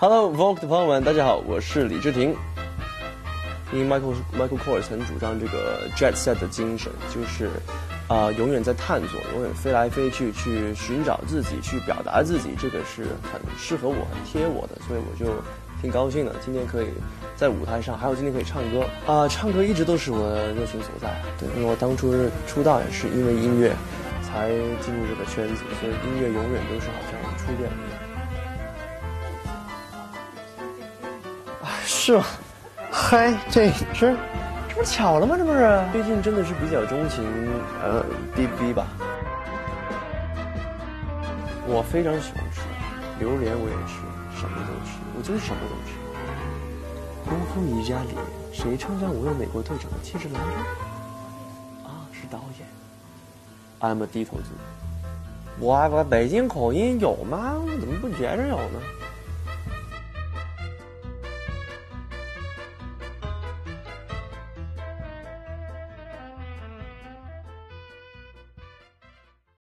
Hello Vogue 的朋友们，大家好，我是李志廷。因为 Michael Michael Kors 很主张这个 Jet Set 的精神，就是啊、永远在探索，永远飞来飞去，去寻找自己，去表达自己，这个是很适合我、很贴我的，所以我就挺高兴的，今天可以在舞台上，还有今天可以唱歌啊、唱歌一直都是我的热情所在。对，因为我当初出道也是因为音乐才进入这个圈子，所以音乐永远都是好像初恋一样。是吗？嗨，这是这不巧了吗？这不是最近真的是比较钟情呃 B B 吧。我非常喜欢吃榴莲，我也吃，什么都吃，我就是什么都吃。功夫瑜伽里谁称赞我有美国队长的气质来着？啊，是导演。I'm a 低头族。我我北京口音有吗？我怎么不觉着有呢？